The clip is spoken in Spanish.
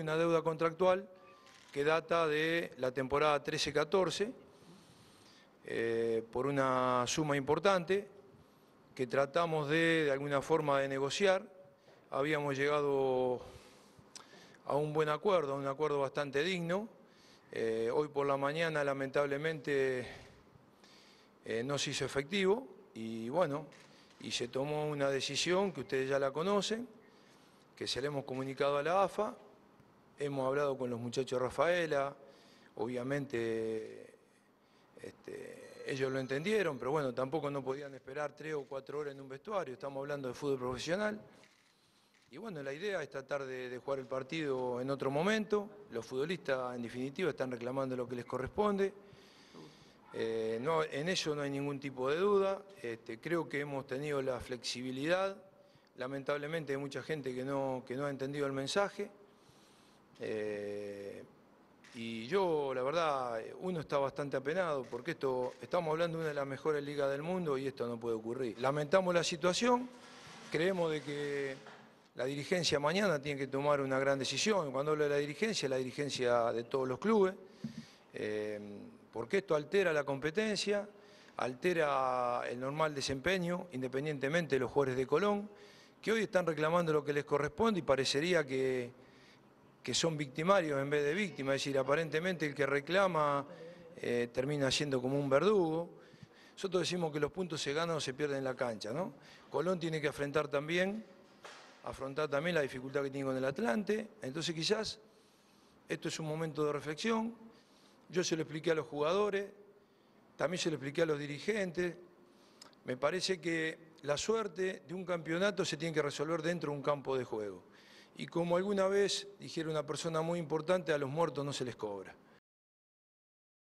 Una deuda contractual que data de la temporada 13-14 eh, por una suma importante que tratamos de, de alguna forma, de negociar. Habíamos llegado a un buen acuerdo, a un acuerdo bastante digno. Eh, hoy por la mañana, lamentablemente, eh, no se hizo efectivo y bueno, y se tomó una decisión que ustedes ya la conocen, que se le hemos comunicado a la AFA, hemos hablado con los muchachos Rafaela, obviamente este, ellos lo entendieron, pero bueno, tampoco no podían esperar tres o cuatro horas en un vestuario, estamos hablando de fútbol profesional. Y bueno, la idea es tratar de, jugar el partido en otro momento. Los futbolistas, en definitiva, están reclamando lo que les corresponde. Eh, no, en eso no hay ningún tipo de duda. Este, creo que hemos tenido la flexibilidad. Lamentablemente hay mucha gente que no, que no ha entendido el mensaje. Eh, y yo, la verdad, uno está bastante apenado porque esto, estamos hablando de una de las mejores ligas del mundo y esto no puede ocurrir. Lamentamos la situación, creemos de que la dirigencia mañana tiene que tomar una gran decisión. Cuando hablo de la dirigencia, la dirigencia de todos los clubes, eh, porque esto altera la competencia, altera el normal desempeño, independientemente de los jugadores de Colón, que hoy están reclamando lo que les corresponde y parecería que, que son victimarios en vez de víctimas. Es decir, aparentemente el que reclama eh, termina siendo como un verdugo. Nosotros decimos que los puntos se ganan o se pierden en la cancha, ¿no? Colón tiene que afrontar también afrontar también la dificultad que tiene con el Atlante. Entonces quizás esto es un momento de reflexión. Yo se lo expliqué a los jugadores, también se lo expliqué a los dirigentes. Me parece que la suerte de un campeonato se tiene que resolver dentro de un campo de juego. Y como alguna vez dijera una persona muy importante, a los muertos no se les cobra.